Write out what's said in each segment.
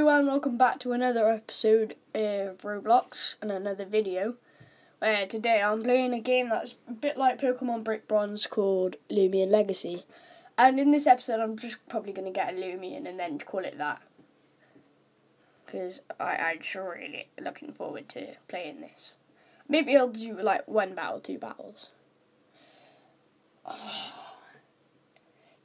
everyone, welcome back to another episode of Roblox and another video. Where today I'm playing a game that's a bit like Pokemon Brick Bronze called Loomian Legacy. And in this episode I'm just probably going to get a Loomian and then call it that. Because I'm really looking forward to playing this. Maybe I'll do like one battle, two battles.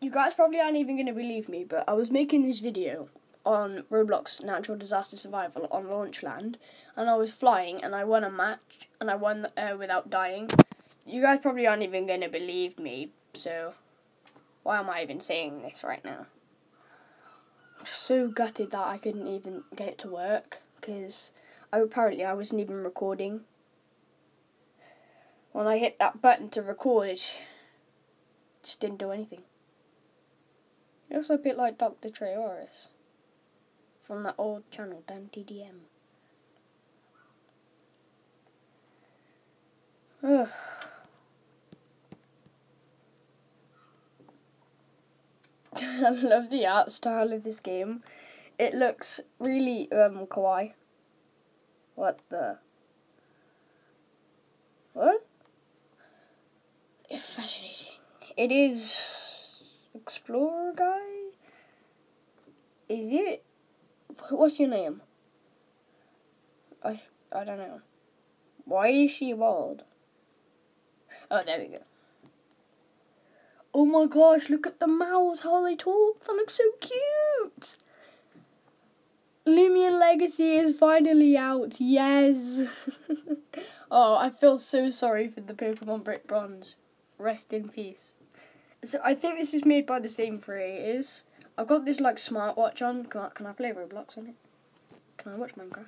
You guys probably aren't even going to believe me, but I was making this video on Roblox Natural Disaster Survival on Launchland, and I was flying, and I won a match, and I won uh, without dying. You guys probably aren't even going to believe me, so why am I even saying this right now? I'm so gutted that I couldn't even get it to work, because I, apparently I wasn't even recording. When I hit that button to record, it just didn't do anything. It looks a bit like Dr. Trayaurus from the old channel, Dan TDM. Ugh. I love the art style of this game. It looks really um kawaii. What the? What? It's fascinating. It is explorer guy. Is it? What's your name? I I don't know. Why is she bald? Oh, there we go. Oh my gosh, look at the mouse, how they talk. That looks so cute. Loomian Legacy is finally out. Yes. oh, I feel so sorry for the Pokemon Brick Bronze. Rest in peace. So I think this is made by the same creators. I've got this like smartwatch on. Can I, can I play Roblox on it? Can I watch Minecraft?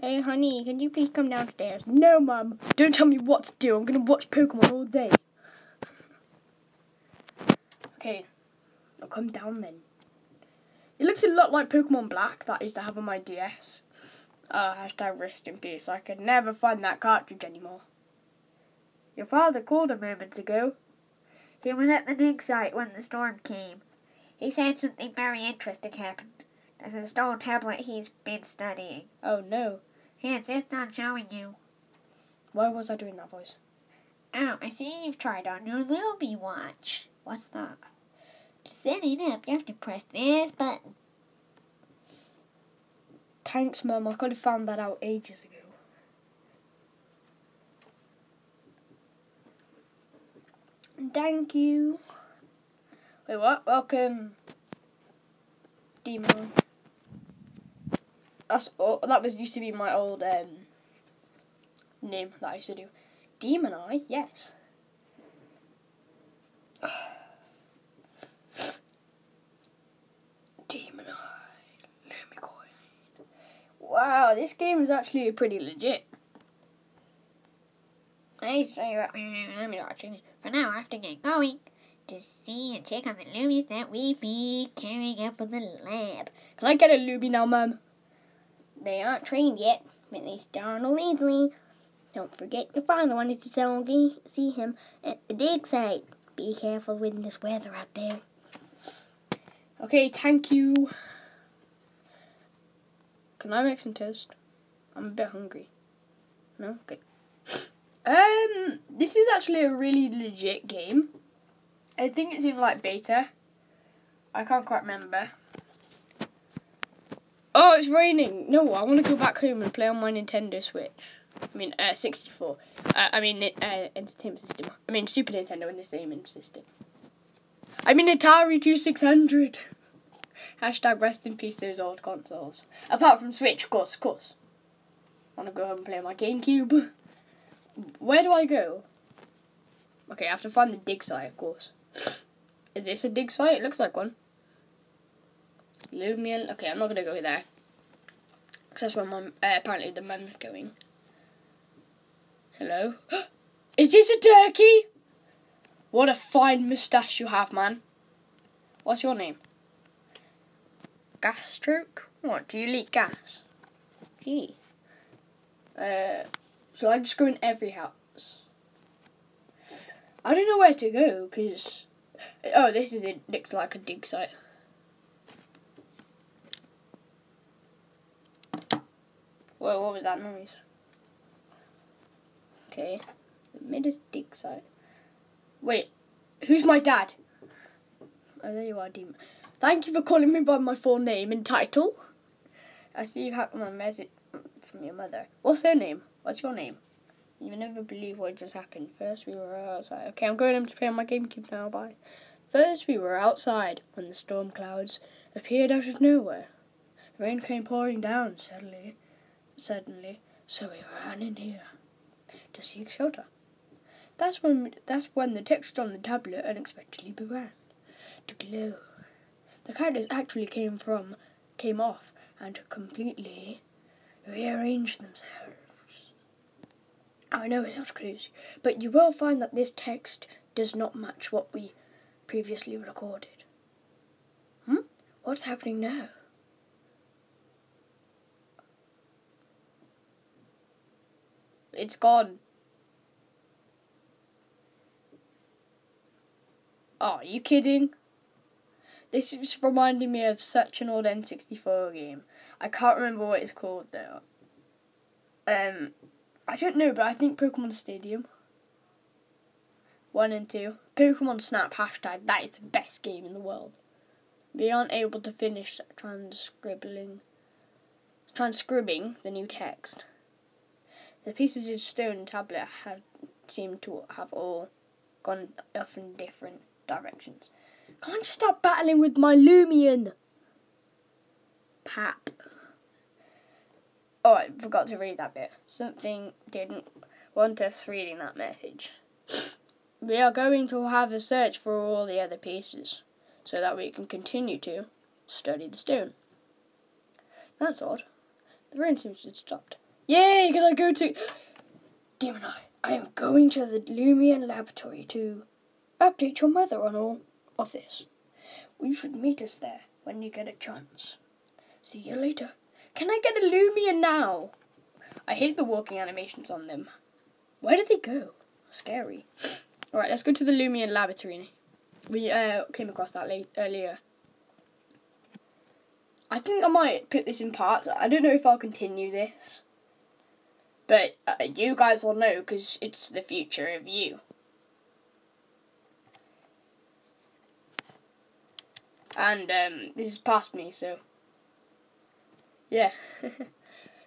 Hey honey, can you please come downstairs? No mum. Don't tell me what to do. I'm gonna watch Pokemon all day. Okay. I'll come down then. It looks a lot like Pokemon Black that I used to have on my DS. Uh, hashtag rest in peace. I could never find that cartridge anymore. Your father called a moment ago. He was at the dig site when the storm came. He said something very interesting happened. There's a stone tablet he's been studying. Oh no. He insists on showing you. Why was I doing that voice? Oh, I see you've tried on your Luby watch. What's that? To set it up, you have to press this button. Thanks, Mum. I could have found that out ages ago. Thank you. Wait, what? Welcome, Demon. That's oh, that was used to be my old um, name that I used to do. Demon Eye, yes. Demon Eye, Lumicoin. Wow, this game is actually pretty legit. I need to say what I'm watching. For now, I have to get going to see and check on the Loomies that we be carrying up from the lab. Can I get a Luby now, Mum? They aren't trained yet, but they startle easily. Don't forget your father wanted to see him at the dig site. Be careful with this weather out there. Okay, thank you. Can I make some toast? I'm a bit hungry. No? Okay. Um, this is actually a really legit game. I think it's in like beta. I can't quite remember. Oh, it's raining. No, I want to go back home and play on my Nintendo Switch. I mean, uh, 64. Uh, I mean, uh, entertainment system. I mean, Super Nintendo in the same system. I mean, Atari 2600. Hashtag rest in peace those old consoles. Apart from Switch, of course, of course. I Want to go home and play my GameCube. Where do I go? Okay, I have to find the dig site, of course. Is this a dig site? It looks like one. Loomian. Okay, I'm not gonna go there. Because that's where mom, uh, apparently the mum's going. Hello? Is this a turkey? What a fine moustache you have, man. What's your name? Gas stroke? What, do you leak gas? Gee. Uh, so I just go in every house. I don't know where to go because. Oh, this is it. Looks like a dig site. Whoa, what was that noise? Okay. It made us dig site. Wait, who's my dad? Oh, there you are, Demon. Thank you for calling me by my full name and title. I see you have my message from your mother. What's her name? What's your name? You never believe what just happened. First we were outside. Okay, I'm going home to play on my GameCube now. Bye. First we were outside when the storm clouds appeared out of nowhere. The rain came pouring down suddenly, suddenly. So we ran in here to seek shelter. That's when that's when the text on the tablet unexpectedly began to glow. The characters actually came from came off and completely rearranged themselves. I know it sounds crazy, but you will find that this text does not match what we previously recorded. Hmm? What's happening now? It's gone. Oh, are you kidding? This is reminding me of such an old N64 game. I can't remember what it's called though. Um, I don't know, but I think Pokemon Stadium. One and two. Pokemon Snap hashtag, that is the best game in the world. We aren't able to finish transcribbling, transcribing the new text. The pieces of stone tablet have seem to have all gone off in different directions. Can't you stop battling with my Loomian? Pap. Oh, I forgot to read that bit. Something didn't want us reading that message. We are going to have a search for all the other pieces, so that we can continue to study the stone. That's odd. The rain seems to have stopped. Yay! Can I go to Demon Eye? I am going to the Loomian laboratory to update your mother on all of this. You should meet us there when you get a chance. See you later. Can I get a Lumia now? I hate the walking animations on them. Where did they go? Scary. Alright, let's go to the Loomian laboratory. We uh, came across that late, earlier. I think I might put this in parts. I don't know if I'll continue this. But uh, you guys will know because it's the future of you. And um, this is past me, so yeah.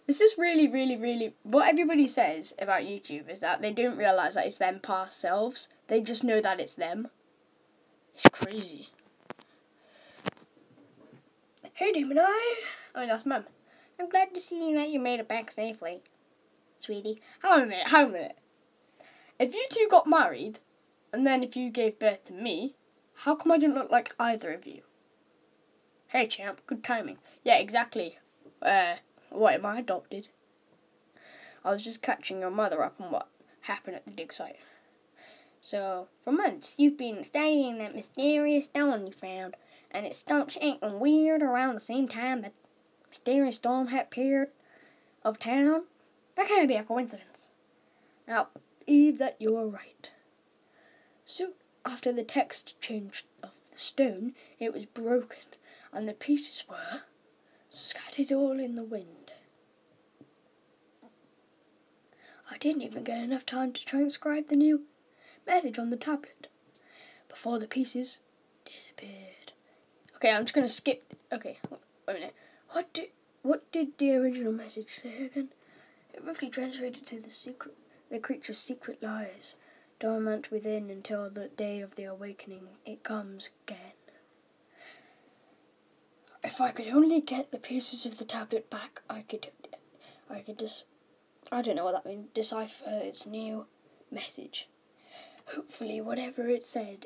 this is really, really, really what everybody says about YouTube is that they don't realize that it's them past selves. They just know that it's them. It's crazy. Hey, Eye. Oh, that's Mum. I'm glad to see that you made it back safely, sweetie. Hang on a minute. Hang on a minute. If you two got married, and then if you gave birth to me, how come I didn't look like either of you? Hey, champ. Good timing. Yeah, exactly. Uh, what am I adopted? I was just catching your mother up on what happened at the dig site. So, for months, you've been studying that mysterious stone you found, and it stopped shaking weird around the same time that mysterious storm had appeared of town. That can't be a coincidence. Now, Eve, that you are right. Soon after the text changed of the stone, it was broken, and the pieces were scattered all in the wind. I didn't even get enough time to transcribe the new message on the tablet before the pieces disappeared. Okay, I'm just gonna skip. Okay, wait a minute. What did what did the original message say again? It roughly translated to the secret. The creature's secret lies dormant within until the day of the awakening. It comes again. If I could only get the pieces of the tablet back, I could, I could just, I don't know what that means, decipher its new message. Hopefully, whatever it said,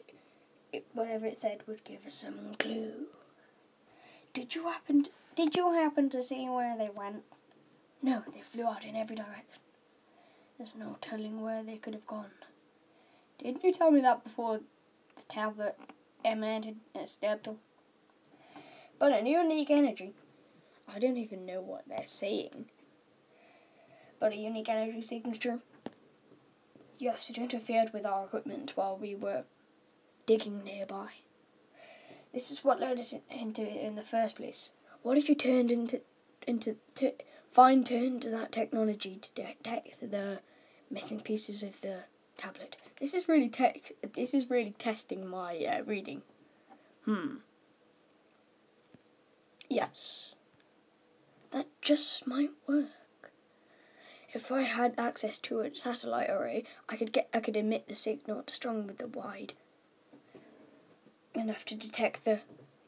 it, whatever it said would give us some clue. Did you happen? To, did you happen to see where they went? No, they flew out in every direction. There's no telling where they could have gone. Didn't you tell me that before the tablet Emma had uh, stabbed them? But a unique energy. I don't even know what they're saying. But a unique energy signature. Yes, it interfered with our equipment while we were digging nearby. This is what led us into it in the first place. What if you turned into into to, fine tuned to that technology to detect the missing pieces of the tablet. This is really tech. This is really testing my uh, reading. Hmm. Yes. That just might work. If I had access to a satellite array, I could get I could emit the signal strong with the wide enough to detect the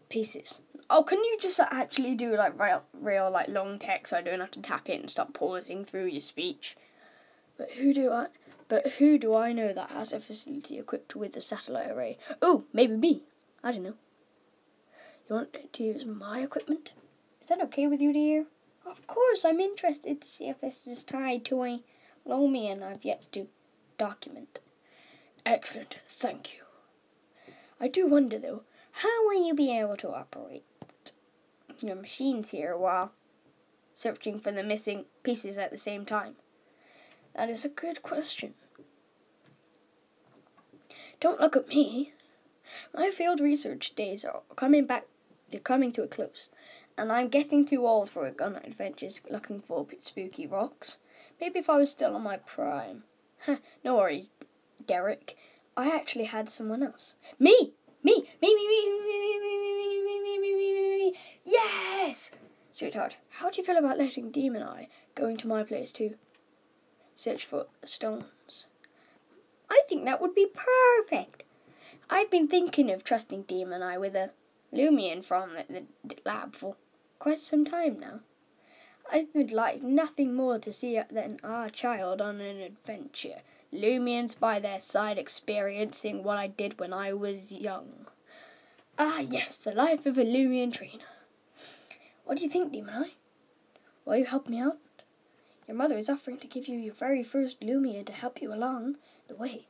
pieces. Oh, can you just actually do like real, real like long text so I don't have to tap it and stop pausing through your speech? But who do I? But who do I know that has a facility equipped with a satellite array? Oh, maybe me. I don't know. You want to use my equipment? Is that okay with you, dear? Of course, I'm interested to see if this is tied to a Loomian I've yet to document. Excellent, thank you. I do wonder though, how will you be able to operate your machines here while searching for the missing pieces at the same time? That is a good question. Don't look at me. My field research days are coming back they're coming to a close, and I'm getting too old for a gun adventures looking for spooky rocks. Maybe if I was still in my prime. no worries, Derek. I actually had someone else. Me! Me! Me, me, me, me, me, me, me, me, me, me, me, me, me, me. Yes! Sweetheart, how do you feel about letting Demon Eye go into my place to search for stones? I think that would be perfect. I've been thinking of trusting Demon Eye with a Loomian from the, lab for quite some time now. I would like nothing more to see than our child on an adventure, Loomians by their side experiencing what I did when I was young. Ah, yes, the life of a Loomian trainer. What do you think, Demon Eye? Will you help me out? Your mother is offering to give you your very first Lumia to help you along the way.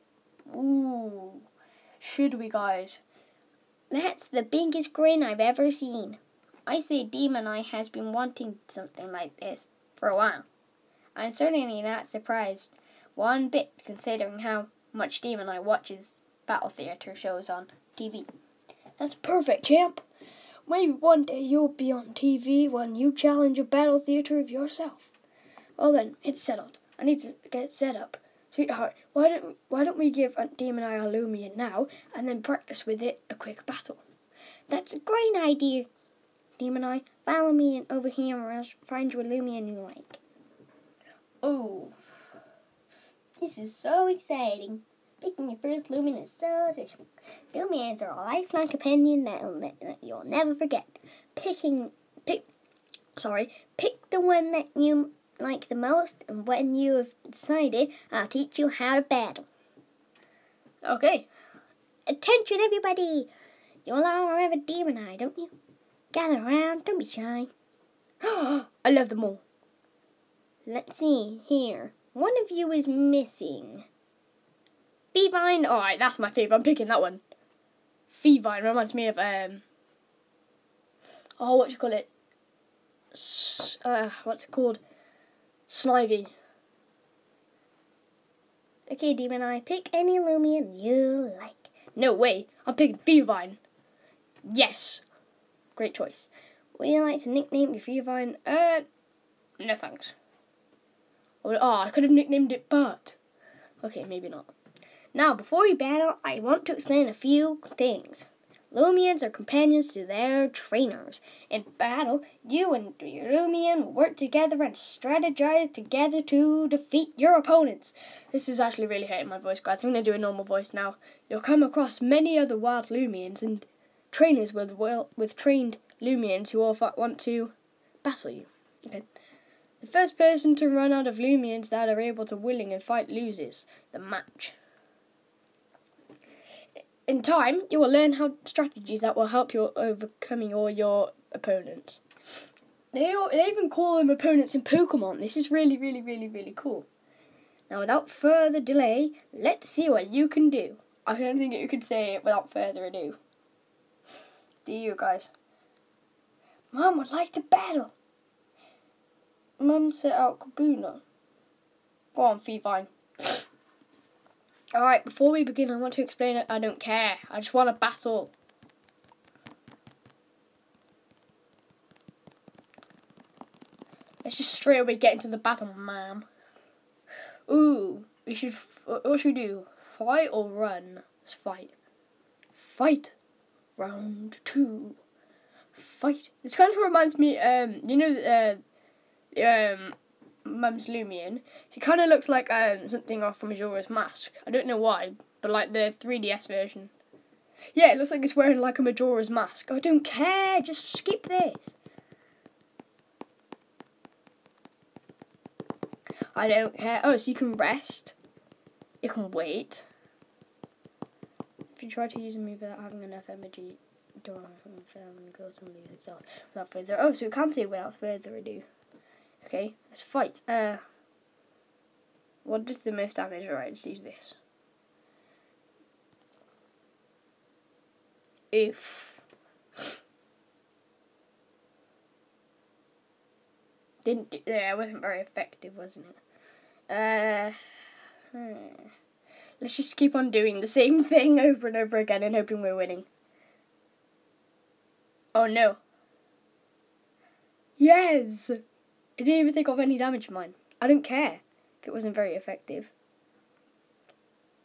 Ooh, should we, guys? That's the biggest grin I've ever seen. I say Demon Eye has been wanting something like this for a while. I'm certainly not surprised one bit considering how much Demon Eye watches battle theater shows on TV. That's perfect, champ. Maybe one day you'll be on TV when you challenge a battle theater of yourself. Well then, it's settled. I need to get set up. Sweetheart, uh, why don't why don't we give uh, Demon Eye Loomian now and then practice with it a quick battle? That's a great idea. Demon Eye, follow me and over here and I'll find you a you like. Oh. This is so exciting. Picking your first Loomian is so special. Loomians are a lifelong companion that you'll never forget. Picking, pick, sorry, pick the one that you like the most, and when you have decided, I'll teach you how to battle. Okay. Attention, everybody! You all remember Demon Eye, don't you? Gather around, don't be shy. I love them all. Let's see here. One of you is missing. Fevine. Alright, that's my favourite. I'm picking that one. Fevine reminds me of, um... Oh, what do you call it? Uh, what's it called? Snivy. Okay, Demon Eye, pick any Loomian you like. No way, I'm picking Fevine. Yes. Great choice. Would you like to nickname your Fevine? Uh, no thanks. Oh, I could have nicknamed it Bert. Okay, maybe not. Now, before we battle, I want to explain a few things. Loomians are companions to their trainers. In battle, you and your Loomian work together and strategize together to defeat your opponents. This is actually really hurting my voice, guys. I'm going to do a normal voice now. You'll come across many other wild Loomians and trainers with well, with trained Loomians who all want to battle you. Okay. The first person to run out of Loomians that are able to willing and fight loses the match. In time, you will learn how strategies that will help you overcoming all your opponents. They, they even call them opponents in Pokemon. This is really, really, really, really cool. Now, without further delay, let's see what you can do. I don't think you could say it without further ado. Do you guys? Mom would like to battle. Mum set out Kabunga. Go on, Fevine. Alright, before we begin, I want to explain it. I don't care. I just want to battle. Let's just straight away get into the battle, ma'am. Ooh, we should. What should we do? Fight or run? Let's fight. Fight. Round two. Fight. This kind of reminds me. Um, you know, uh, um, Mum's Loomian. He kind of looks like um something off from Majora's Mask. I don't know why, but like the 3DS version. Yeah, it looks like it's wearing like a Majora's Mask. I don't care. Just skip this. I don't care. Oh, so you can rest. You can wait. If you try to use a move without having enough energy, don't goes and leave itself without further. Oh, so it can't say without further ado. Okay, let's fight. Uh, what does the most damage? Alright, let's use this. Oof. Didn't yeah, it wasn't very effective, wasn't it? Uh, hmm. let's just keep on doing the same thing over and over again and hoping we're winning. Oh no. Yes! It didn't even take off any damage mine. I don't care if it wasn't very effective.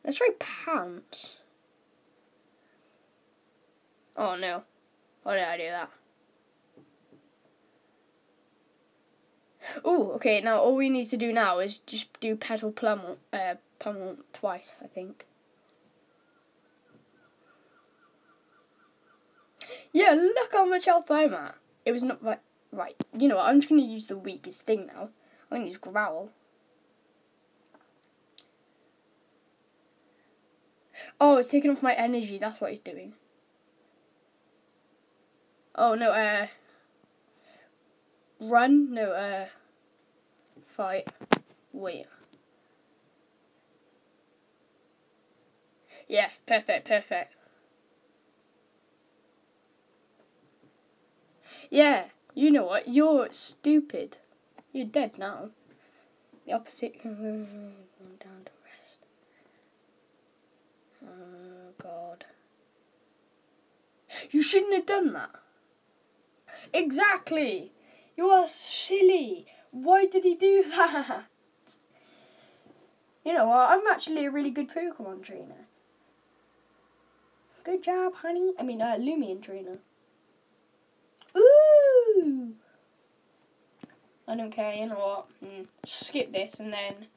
Let's try pounce. Oh no. Why did I do that? Oh, okay. Now all we need to do now is just do petal plum, uh, pummel twice. I think. Yeah, look how much health I'm at. It was not right. Right. You know what? I'm just gonna use the weakest thing now. I'm gonna use growl. Oh, it's taking off my energy. That's what he's doing. Oh no. Uh. Run. No. Uh fight. Wait. Yeah, perfect, perfect. Yeah, you know what? You're stupid. You're dead now. The opposite can down to rest. Oh god. You shouldn't have done that. Exactly. You are silly. Why did he do that? You know what? I'm actually a really good Pokemon trainer. Good job, honey. I mean, uh, Loomian trainer. Ooh! I don't care, you know what? Mm, skip this and then.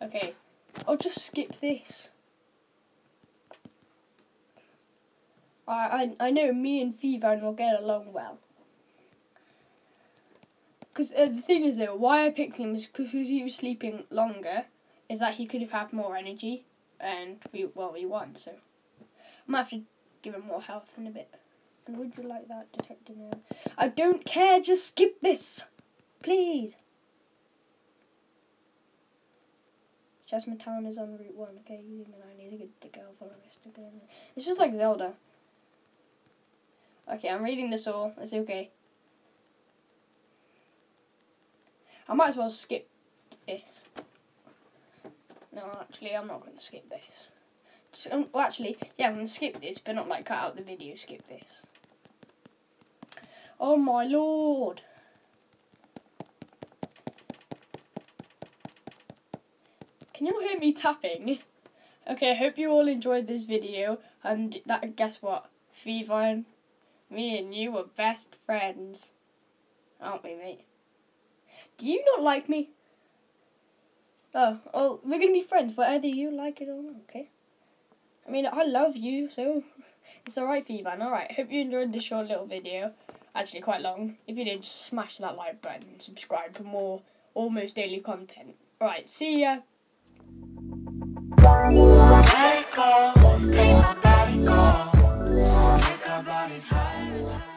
Okay. I'll just skip this. I, I, I know me and Fevan will get along well. Because uh, the thing is, though, why I picked him is because he was sleeping longer. Is that he could have had more energy, and we well we won. So I might have to give him more health in a bit. And would you like that detecting him? I don't care. Just skip this, please. Jasmine Town is on Route One. Okay, you and I need to get the girl follow us to go. It's just like Zelda. Okay, I'm reading this all. It's okay. I might as well skip this. No, actually, I'm not going to skip this. Just, um, well, actually, yeah, I'm going to skip this, but not like cut out the video, skip this. Oh my lord! Can you all hear me tapping? Okay, I hope you all enjoyed this video, and that guess what? Fevine, me and you were best friends. Aren't we, mate? Do you not like me? Oh, well, we're gonna be friends, whether you like it or not, okay? I mean, I love you, so it's alright, Fevan. Alright, hope you enjoyed this short little video. Actually, quite long. If you did, smash that like button and subscribe for more almost daily content. Alright, see ya. It go, my body go. Make our bodies higher.